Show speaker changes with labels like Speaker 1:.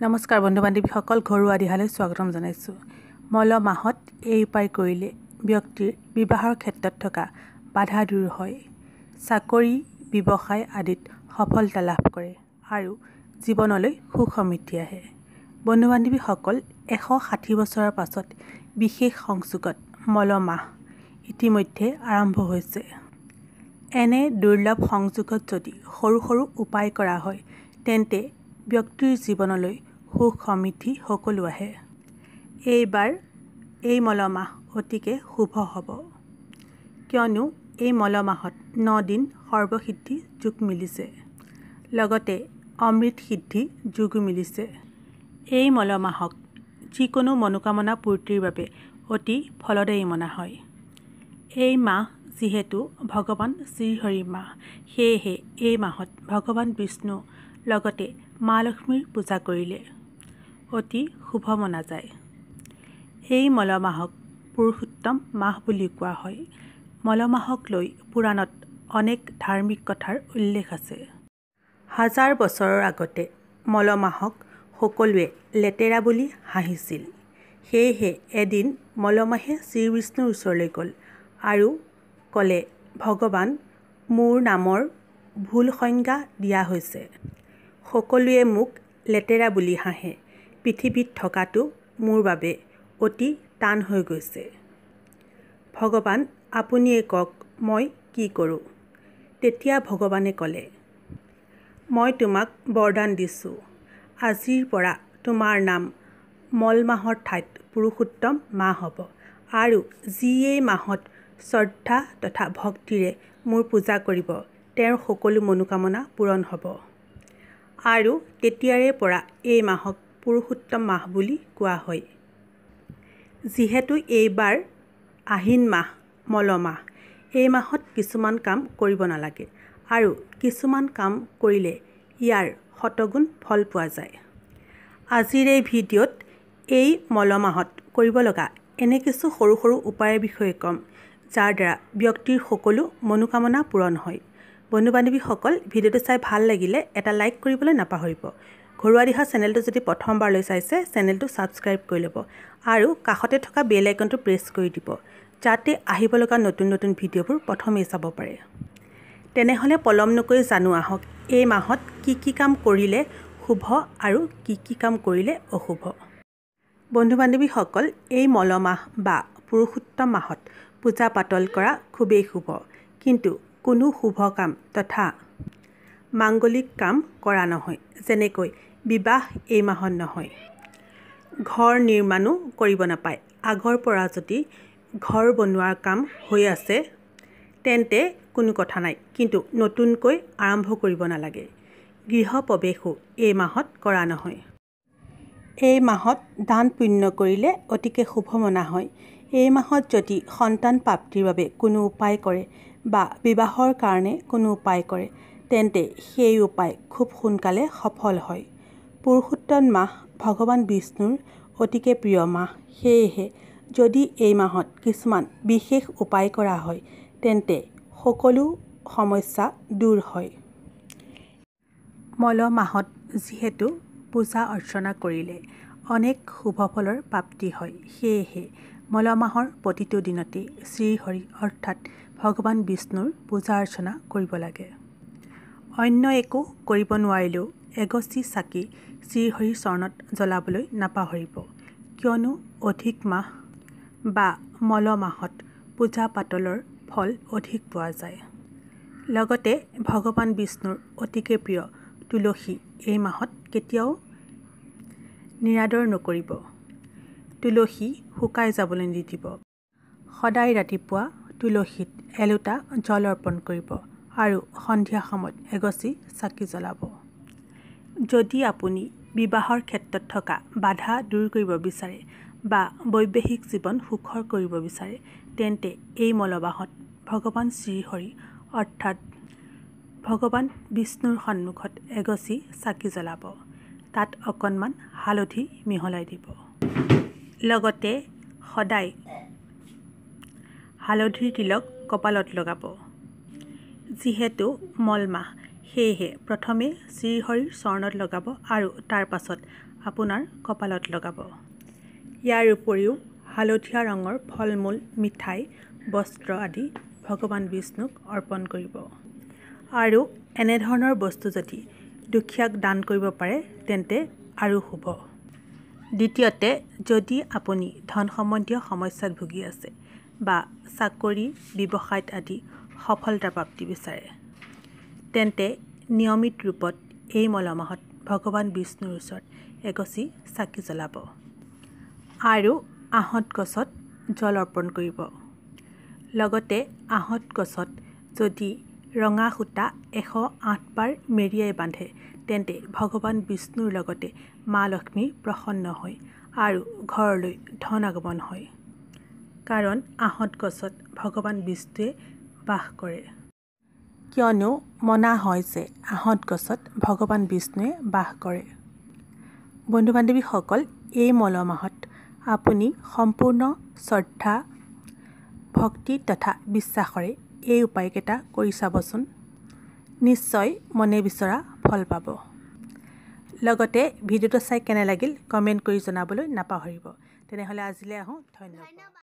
Speaker 1: নমস্কাৰ বন্ধু বান্ধৱীসকল ঘৰুৱা দিহালৈ স্বাগতম জনাইছোঁ। মল মাহত এই উপায় কৰিলে ব্যক্তিৰ বিবাহৰ ক্ষেত্ৰত থকা বাধা দূৰ হয়। চাকৰি ব্যৱসায় আদিত সফলতা লাভ কৰে আৰু জীৱনলৈ সুখ সমৃদ্ধি আহে। বন্ধু বান্ধৱীসকল এশ ষাঠি বছৰৰ পাছত বিশেষ সংযোগত মল মাহ ইতিমধ্যে আৰম্ভ হৈছে। এনে দুৰ্লভ সংযোগত যদি সৰু সৰু উপায় কৰা হয় তেন্তে ব্যক্তিৰ জীৱনলৈ সুখ সমৃদ্ধি সকলো আহে। এইবাৰ এই মলমাহ অতিকে শুভ হ'ব। কিয়নো এই মলমাহত ন দিন সৰ্বসিদ্ধি যোগ মিলিছে। লগতে অমৃত সিদ্ধি যোগো মিলিছে। এই মলমাহক যিকোনো মনোকামনা পূৰ্তিৰ বাবে অতি ফলদায়ী মনা হয়। এই মাহ যিহেতু ভগৱান শ্ৰীহৰিৰ মাহ সেয়েহে এই মাহত ভগৱান বিষ্ণু লগতে মা লক্ষ্মীৰ পূজা কৰিলে। অতি শুভ মনা যায়। এই মলমাহক পুৰুষোত্তম মাহ বুলি কোৱা হয়। মলমাহক লৈ পুৰাণত অনেক ধাৰ্মিক কথাৰ উল্লেখ আছে। হাজাৰ বছৰৰ আগতে মলমাহক সকলোৱে লেতেৰা বুলি হাঁহিছিল। সেয়েহে এদিন মলমাহে শ্ৰীবিষ্ণুৰ ওচৰলৈ গ'ল আৰু ক'লে ভগৱান মোৰ নামৰ ভুল সংজ্ঞা দিয়া হৈছে। সকলোৱে মোক লেতেৰা বুলি হাঁহে। পৃথিৱীত থকাটো মোৰ বাবে অতি টান হৈ গৈছে। ভগৱান আপুনিয়েই কওক মই কি কৰোঁ? তেতিয়া ভগৱানে ক'লে মই তোমাক বৰদান দিছোঁ। আজিৰ পৰা তোমাৰ নাম মল মাহৰ ঠাইত পুৰুষোত্তম মাহ হ'ব আৰু যি এই মাহত শ্ৰদ্ধা তথা ভক্তিৰে মোৰ পূজা কৰিব তেওঁৰ সকলো মনোকামনা পূৰণ হ'ব। আৰু তেতিয়াৰে পৰা এই মাহক পুৰুষোত্তম মাহ বুলি কোৱা হয়। যিহেতু এইবাৰ আহিন মাহ মল মাহ এই মাহত কিছুমান কাম কৰিব নালাগে আৰু কিছুমান কাম কৰিলে ইয়াৰ শতগুণ ফল পোৱা যায়। আজিৰ এই ভিডিঅ'ত এই মল মাহত কৰিব লগা এনে কিছু সৰু সৰু উপায়ৰ বিষয়ে ক'ম যাৰ দ্বাৰা ব্যক্তিৰ সকলো মনোকামনা পূৰণ হয়। বন্ধু বান্ধৱীসকল ভিডিঅ'টো চাই ভাল লাগিলে এটা লাইক কৰিবলৈ নাপাহৰিব। ঘৰুৱা দিহা চেনেলটো যদি প্ৰথমবাৰলৈ চাইছে চেনেলটো ছাবস্ক্ৰাইব কৰি ল'ব আৰু কাষতে থকা বেল আইকনটো প্ৰেছ কৰি দিব যাতে আহিব লগা নতুন নতুন ভিডিঅ'বোৰ প্ৰথমেই চাব পাৰে। তেনেহ'লে পলম নকৰি জানো আহক এই মাহত কি কি কাম কৰিলে শুভ আৰু কি কি কাম কৰিলে অশুভ। বন্ধু বান্ধৱীসকল এই মলমাহ বা পুৰুষোত্তম মাহত পূজা পাতল কৰা খুবেই শুভ কিন্তু কোনো শুভ কাম তথা মাংগলিক কাম কৰা নহয় যেনেকৈ বিবাহ এই মাহত নহয়। ঘৰ নিৰ্মাণো কৰিব নাপায়। আগৰ পৰা যদি ঘৰ বনোৱাৰ কাম হৈ আছে তেন্তে কোনো কথা নাই। কিন্তু নতুনকৈ আৰম্ভ কৰিব নালাগে। গৃহ প্ৰৱেশো এই মাহত কৰা নহয়। এই মাহত দান পুণ্য কৰিলে অতিকে শুভ মনা হয়। এই মাহত যদি সন্তান প্ৰাপ্তিৰ বাবে কোনো উপায় কৰে বা বিবাহৰ কাৰণে কোনো উপায় কৰে তেন্তে সেই উপায় খুব সোনকালে সফল হয়। পুৰুষোত্তম মাহ ভগৱান বিষ্ণুৰ অতিকে প্ৰিয় মাহ। সেয়েহে যদি এই মাহত কিছুমান বিশেষ উপায় কৰা হয় তেন্তে সকলো সমস্যা দূৰ হয়। মল মাহত যিহেতু পূজা অৰ্চনা কৰিলে অনেক শুভ ফলৰ প্ৰাপ্তি হয় সেয়েহে মল মাহৰ প্ৰতিটো দিনতে শ্ৰীহৰি অৰ্থাৎ ভগৱান বিষ্ণুৰ পূজা অৰ্চনা কৰিব লাগে। অন্য একো কৰিব নোৱাৰিলেও এগছি চাকি শ্ৰীহৰিৰ চৰণত জ্বলাবলৈ নাপাহৰিব। কিয়নো অধিক মাহ বা মল মাহত পূজা পাতলৰ ফল অধিক পোৱা যায়। লগতে ভগৱান বিষ্ণুৰ অতিকে প্ৰিয় তুলসী এই মাহত কেতিয়াও নিৰাদৰ নকৰিব। তুলসী শুকাই যাবলৈ নিদিব। সদায় ৰাতিপুৱা তুলসীত এলোটা জল অৰ্পণ কৰিব। আৰু সন্ধিয়া সময়ত এগছি চাকি জ্বলাব। যদি আপুনি বিবাহৰ ক্ষেত্ৰত থকা বাধা দূৰ কৰিব বিচাৰে বা বৈবাহিক জীৱন সুখৰ কৰিব বিচাৰে তেন্তে এই মলমাহত ভগৱান শ্ৰীহৰি অৰ্থাৎ ভগৱান বিষ্ণুৰ সন্মুখত এগছি চাকি জ্বলাব। তাত অকণমান হালধি মিহলাই দিব। লগতে সদায় হালধিৰ তিলক কপালত লগাব। যিহেতু মল মাহ সেয়েহে প্ৰথমে শ্ৰীহৰিৰ চৰণত লগাব আৰু তাৰ পাছত আপোনাৰ কপালত লগাব। ইয়াৰ উপৰিও হালধীয়া ৰঙৰ ফল মূল মিঠাই বস্ত্ৰ আদি ভগৱান বিষ্ণুক অৰ্পণ কৰিব। আৰু এনেধৰণৰ বস্তু যদি দুখীয়াক দান কৰিব পাৰে তেন্তে আৰু শুভ। দ্বিতীয়তে যদি আপুনি ধন সম্বন্ধীয় সমস্যাত ভুগি আছে বা চাকৰি ব্যৱসায়ত আদি সফলতা প্ৰাপ্তি বিচাৰে। তেন্তে নিয়মিত ৰূপত এই মল মাহত ভগৱান বিষ্ণুৰ ওচৰত এগছি চাকি জ্বলাব আৰু আহঁত গছত জল অৰ্পণ কৰিব। লগতে আহঁত গছত যদি ৰঙা সূতা এশ আঠবাৰ মেৰিয়াই বান্ধে তেন্তে ভগৱান বিষ্ণুৰ লগতে মা লক্ষ্মী প্ৰসন্ন হয় আৰু ঘৰলৈ ধন আগমন হয়। কাৰণ আহঁত গছত ভগৱান বিষ্ণুৱে বাস কৰে। কিয়নো মনা হয় যে আহঁত গছত ভগৱান বিষ্ণুৱে বাস কৰে। বন্ধু বান্ধৱীসকল এই মল মাহত আপুনি সম্পূৰ্ণ শ্ৰদ্ধা ভক্তি তথা বিশ্বাসৰে এই উপায়কেইটা কৰি চাবচোন। নিশ্চয় মনে বিচৰা ফল পাব। লগতে ভিডিঅ'টো চাই কেনে লাগিল কমেণ্ট কৰি জনাবলৈ নাপাহৰিব। তেনেহ'লে আজিলৈ আহোঁ। ধন্যবাদ।